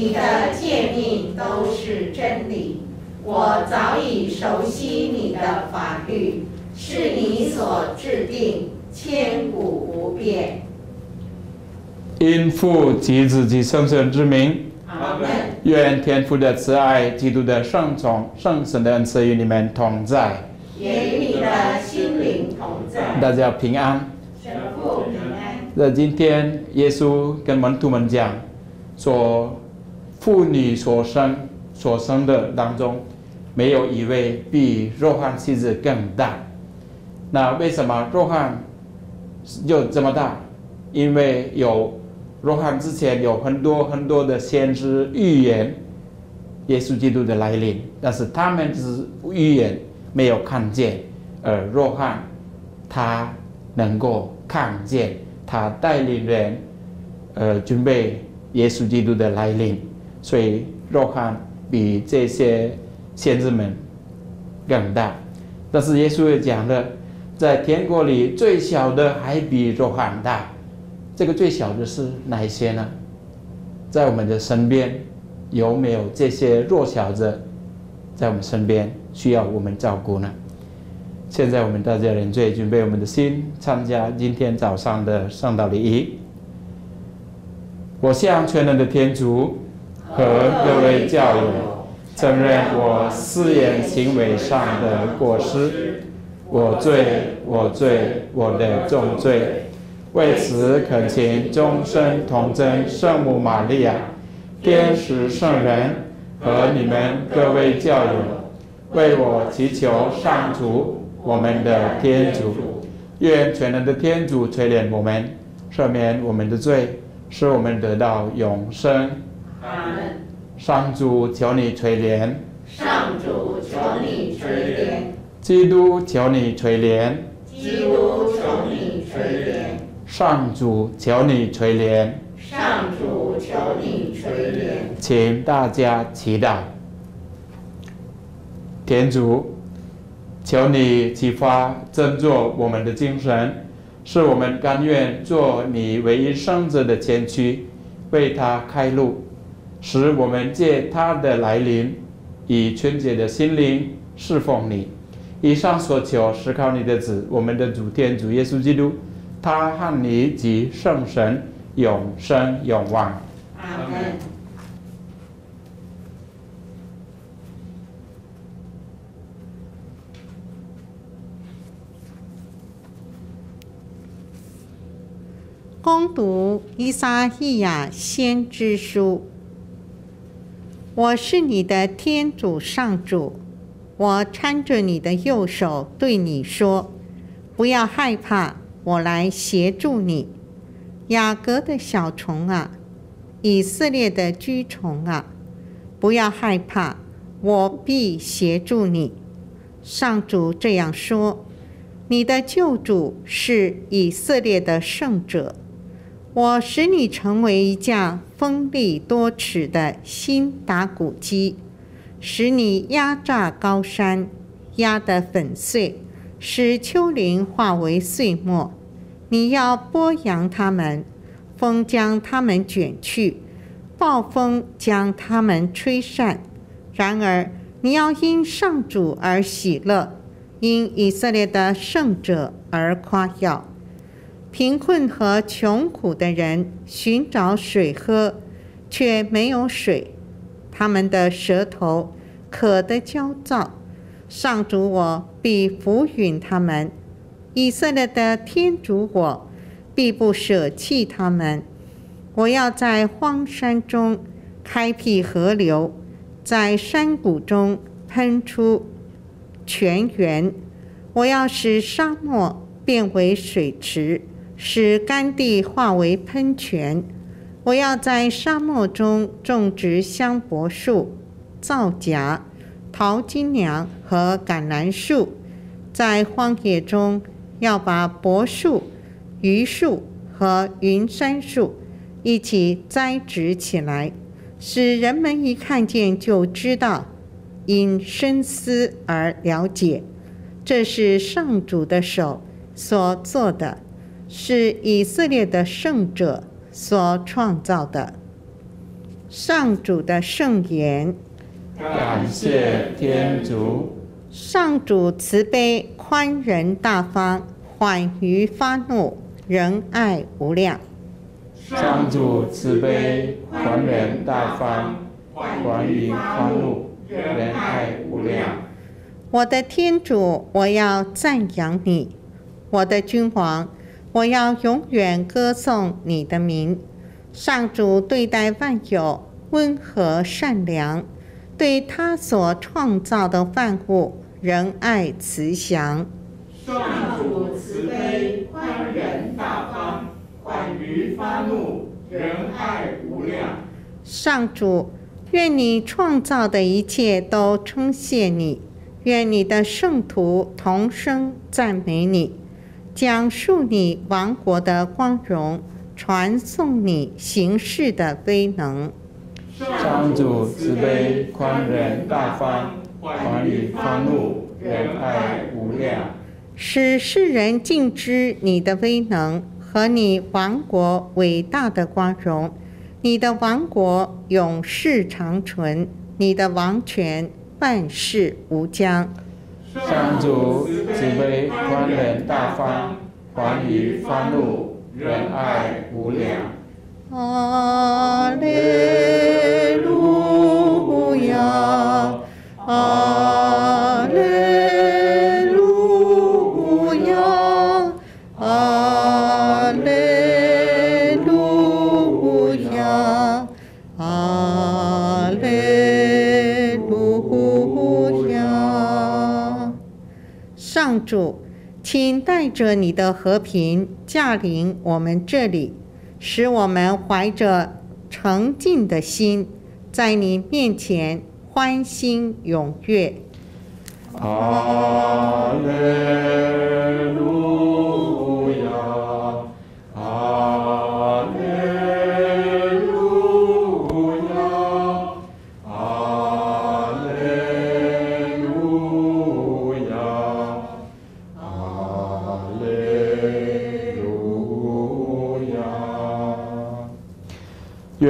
你的诫命都是真理。我早已熟悉你的法律，是你所制定，千古不变。因父及子及圣神之名，阿门。愿天父的慈爱、基督的圣宠、圣神的恩赐与你们同在，也与你的心灵同在。大家平安。神父平安。那今天耶稣跟门徒们讲，说妇女所生所生的当中，没有一位比若翰妻子更大。那为什么若翰就这么大？因为有若翰之前有很多很多的先知预言耶稣基督的来临，但是他们只是预言，没有看见。而若翰他能够看见，他带领人，呃，准备耶稣基督的来临，所以若翰比这些先知们更大。但是耶稣也讲了，在天国里最小的还比若翰大。这个最小的是哪一些呢？在我们的身边有没有这些弱小者在我们身边需要我们照顾呢？现在我们大家人最准备我们的心，参加今天早上的圣道礼仪。我向全能的天主和各位教友承认我私言行为上的过失，我罪，我罪，我的重罪。为此恳请终身童真圣母玛利亚、天使圣人和你们各位教友，为我祈求上主我们的天主，愿全能的天主垂怜我们，赦免我们的罪，使我们得到永生。阿门。上主求你垂怜，上主求你垂怜，基督求你垂怜，基督求你垂怜，上主求你垂怜，上主求你垂怜。请大家祈祷。天主，求你启发振作我们的精神，使我们甘愿做你唯一圣者的前驱，为他开路，使我们借他的来临，以纯洁的心灵侍奉你。以上所求是靠你的子，我们的主天主耶稣基督，他和你及圣神永生永王。阿门。攻读伊撒意亚先知书。我是你的天主上主，我搀着你的右手对你说：不要害怕，我来协助你。雅各的小虫啊，以色列的居虫啊，不要害怕，我必协助你。上主这样说：你的救主是以色列的圣者。我使你成为一架锋利多齿的新打谷机，使你压榨高山，压得粉碎，使丘陵化为碎末。你要剥扬它们，风将它们卷去，暴风将它们吹散。然而，你要因上主而喜乐，因以色列的圣者而夸耀。贫困和穷苦的人寻找水喝，却没有水，他们的舌头渴得焦躁。上主我必抚允他们，以色列的天主我必不舍弃他们。我要在荒山中开辟河流，在山谷中喷出泉源。我要使沙漠变为水池。使干地化为喷泉。我要在沙漠中种植香柏树、皂荚、桃金娘和橄榄树，在荒野中要把柏树、榆树和云杉树一起栽植起来，使人们一看见就知道，因深思而了解，这是上主的手所做的。是以色列的圣者所创造的。上主的圣言。感谢天主。上主慈悲宽仁大方，缓于发怒，仁爱无量。上主慈悲宽仁大方，缓于发怒，仁爱无量。我的天主，我要赞扬你；我的君王，我要永远歌颂你的名。上主对待万有温和善良，对他所创造的万物仁爱慈祥。上主慈悲宽仁大方，缓于发怒，仁爱无量。上主，愿你创造的一切都称谢你，愿你的圣徒同声赞美你，讲述你王国的光荣。传颂你行事的威能，上主慈悲宽仁大方，缓于发怒，仁爱无量，使世人尽知你的威能和你王国伟大的光荣。你的王国永世长存，你的王权万世无疆。三足慈悲宽仁大方，还于方露。仁爱无量。阿弥陀和平驾临我们这里，使我们怀着诚敬的心，在你面前欢欣踊跃。阿门。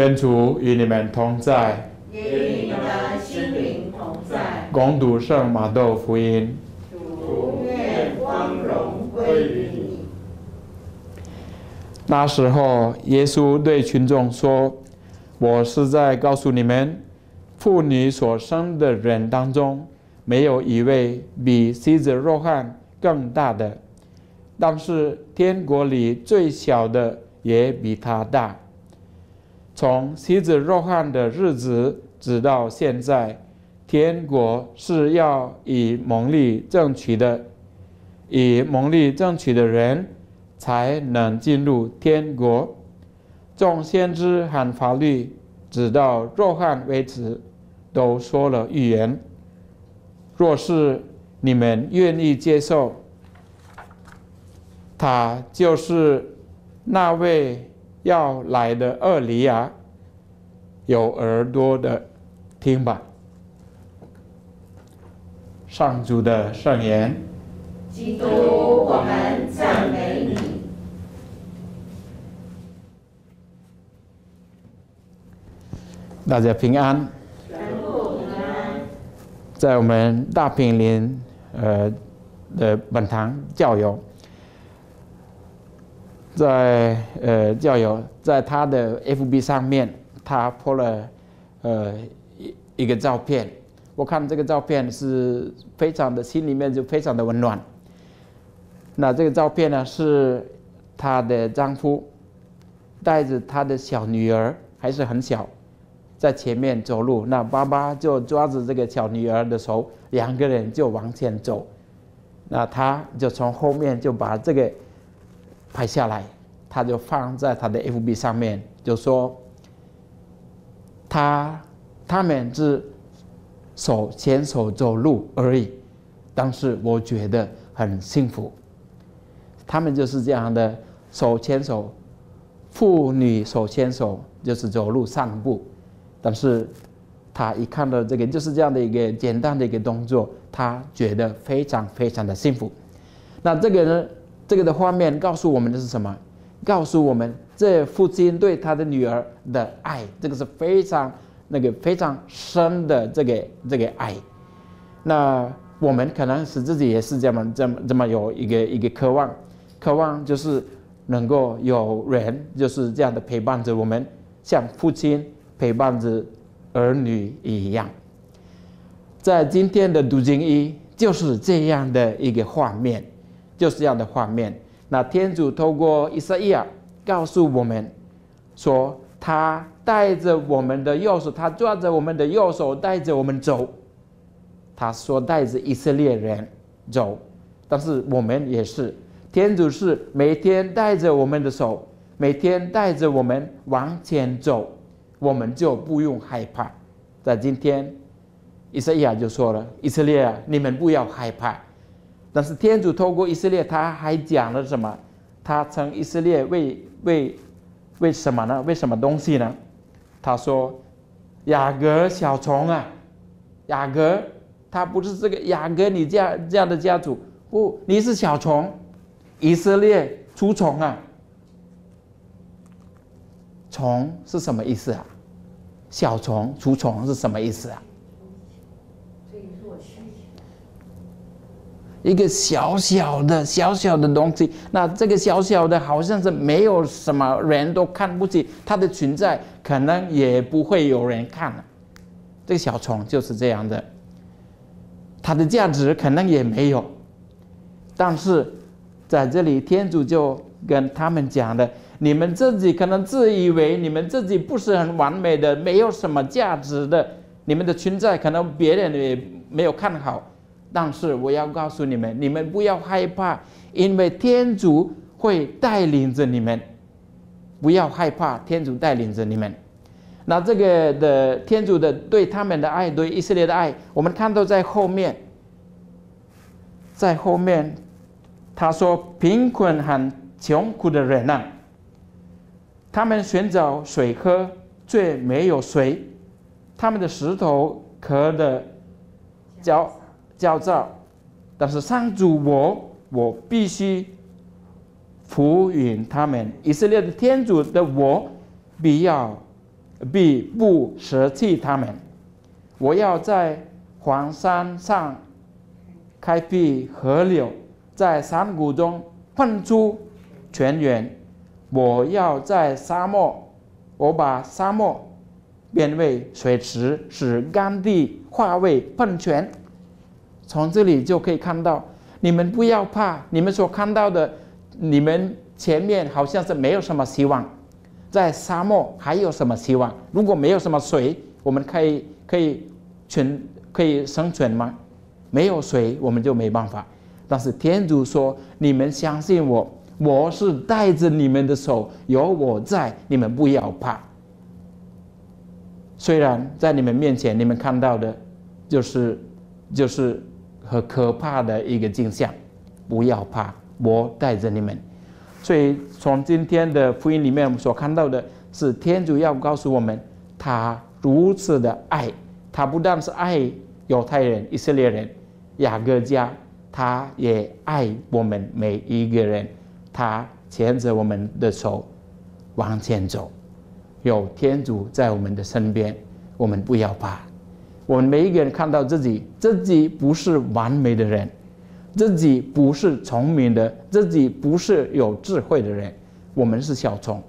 愿主与你们同在，与你的心灵同在。共读圣马窦福音。主愿光荣归于你。那时候，耶稣对群众说：“我是在告诉你们，妇女所生的人当中，没有一位比西子若翰更大的；但是天国里最小的也比他大。”从西子若翰的日子直到现在，天国是要以蒙利争取的，以蒙利争取的人才能进入天国。众先知和法律，直到若翰为止，都说了预言。若是你们愿意接受，他就是那位。要来的厄里亚，有耳朵的听吧。上主的圣言。基督，我们赞美你。大家平安。在我们大平林呃的本堂教友。在呃，教友在他的 FB 上面，他拍了呃一一个照片。我看这个照片是非常的，心里面就非常的温暖。那这个照片呢，是她的丈夫带着他的小女儿，还是很小，在前面走路。那爸爸就抓着这个小女儿的手，两个人就往前走。那他就从后面就把这个。拍下来，他就放在他的 FB 上面，就说他他们是手牵手走路而已，但是我觉得很幸福。他们就是这样的手牵手，妇女手牵手就是走路散步，但是他一看到这个就是这样的一个简单的一个动作，他觉得非常非常的幸福。那这个呢？这个的画面告诉我们的是什么？告诉我们这父亲对他的女儿的爱，这个是非常那个非常深的这个这个爱。那我们可能使自己也是这么这么这么有一个一个渴望，渴望就是能够有人就是这样的陪伴着我们，像父亲陪伴着儿女一样。在今天的读经一就是这样的一个画面，就是这样的画面。那天主透过以赛亚。告诉我们说，他带着我们的右手，他抓着我们的右手，带着我们走。他说带着以色列人走，但是我们也是，天主是每天带着我们的手，每天带着我们往前走，我们就不用害怕。在今天，以色列就说了：“以色列，你们不要害怕。”但是天主透过以色列，他还讲了什么？他称以色列为为为什么呢？为什么东西呢？他说：“雅各小虫啊，雅各，他不是这个雅各你家这样的家族，不，你是小虫，以色列出虫啊。虫是什么意思啊？小虫出虫是什么意思啊？”一个小小的小小的东西，那这个小小的，好像是没有什么人都看不起它的存在，可能也不会有人看。这个小虫就是这样的，它的价值可能也没有。但是在这里，天主就跟他们讲的：你们自己可能自以为你们自己不是很完美的，没有什么价值的，你们的存在可能别人也没有看好。但是我要告诉你们，你们不要害怕，因为天主会带领着你们。不要害怕，天主带领着你们。那这个的天主的对他们的爱，对以色列的爱，我们看到在后面，在后面，他说贫困和穷苦的人呐，他们寻找水喝，却没有水，他们的石头壳的脚。焦躁，但是上主我我必须服允他们。以色列的天主的我必要必不舍弃他们。我要在黄山上开辟河流，在山谷中喷出泉源。我要在沙漠，我把沙漠变为水池，使干地化为喷泉。从这里就可以看到，你们不要怕，你们所看到的，你们前面好像是没有什么希望，在沙漠还有什么希望？如果没有什么水，我们可以可以存可以生存吗？没有水，我们就没办法。但是天主说：“你们相信我，我是带着你们的手，有我在，你们不要怕。虽然在你们面前，你们看到的，就是就是。”和可怕的一个景象，不要怕，我带着你们。所以从今天的福音里面，我们所看到的是天主要告诉我们，他如此的爱，他不但是爱犹太人、以色列人、雅各家，他也爱我们每一个人。他牵着我们的手往前走，有天主在我们的身边，我们不要怕。我们每一个人看到自己，自己不是完美的人，自己不是聪明的，自己不是有智慧的人，我们是小虫，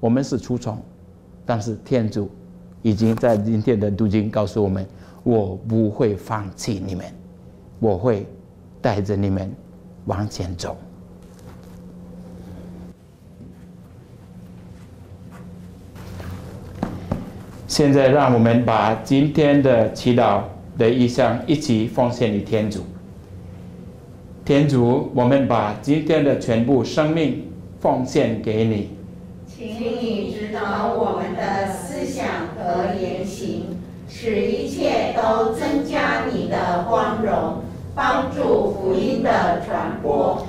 我们是粗虫，但是天主已经在今天的读经告诉我们，我不会放弃你们，我会带着你们往前走。现在，让我们把今天的祈祷的意向一起奉献给天主。天主，我们把今天的全部生命奉献给你，请你指导我们的思想和言行，使一切都增加你的光荣，帮助福音的传播。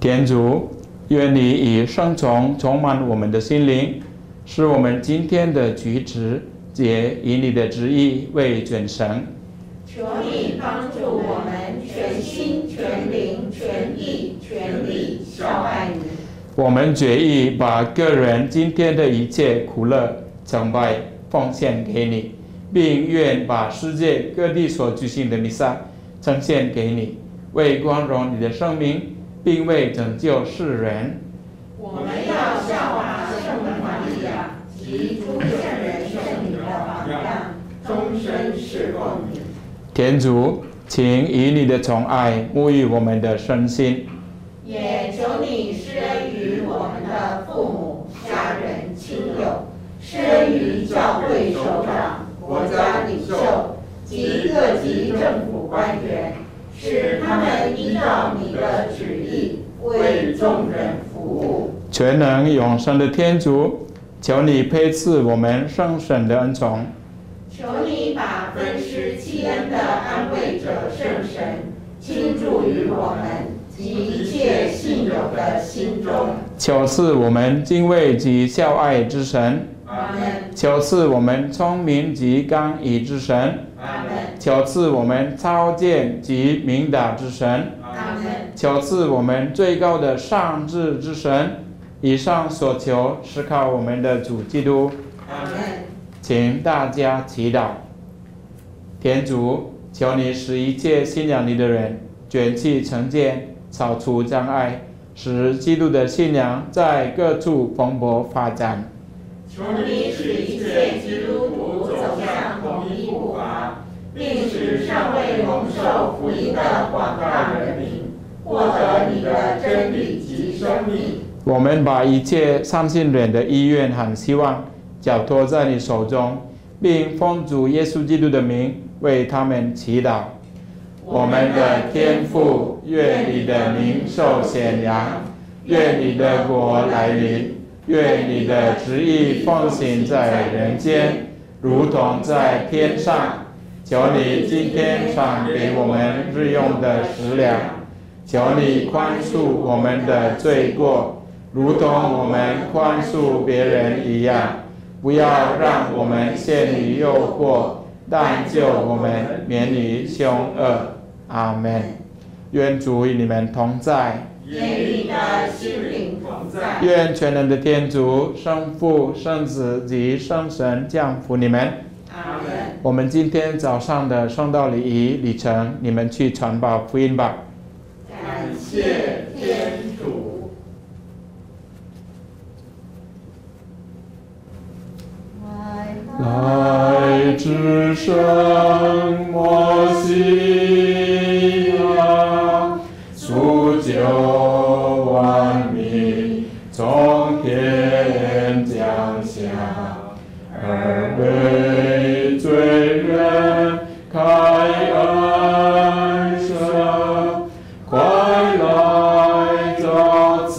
天主，愿你以圣宠充满我们的心灵，使我们今天的举止。皆以你的旨意为准绳。求你帮助我们全心全灵全意全力效爱你。我们决意把个人今天的一切苦乐、成败奉献给你，并愿把世界各地所举行的弥撒呈现给你，为光荣你的生命，并为拯救世人。我们要效法圣母玛利亚及诸终身侍奉你。天主，请以你的宠爱沐浴我们的身心，也求你施恩于我们的父母、家人、亲友，施恩于教会首长、国家领袖及各级政府官员，使他们依照你的旨意为众人服务。全能永生的天主，求你配赐我们圣神的恩宠，求你把分施七恩的安慰者圣神倾注于我们及一切信友的心中。求赐我们敬畏及孝爱之神。求赐我们聪明及刚毅之神。求赐我们超见及明达之神。求赐我们最高的上智之神。以上所求是靠我们的主基督，阿门。请大家祈祷。天主，求你使一切信仰你的人卷起成见，扫除障碍，使基督的信仰在各处蓬勃发展。求你使一切基督徒走向统一步伐，并使尚未蒙受福音的广大人民获得你的真理及生命。我们把一切相信人的意愿和希望交托在你手中，并奉主耶稣基督的名为他们祈祷。我们的天父，愿你的名受显扬，愿你的国来临，愿你的旨意奉行在人间，如同在天上。求你今天赏给我们日用的食粮，求你宽恕我们的罪过。如同我们宽恕别人一样，不要让我们陷于诱惑，但救我们免于凶恶。阿门。愿主与你们同在，愿你的心灵同在。愿全能的天主、圣父、圣子及圣神降福你们。阿门。我们今天早上的圣道礼仪礼程，你们去传报福音吧。感谢天主。来至圣摩西亚，赎救万民，从天降下，而为罪人开恩赦，快来造此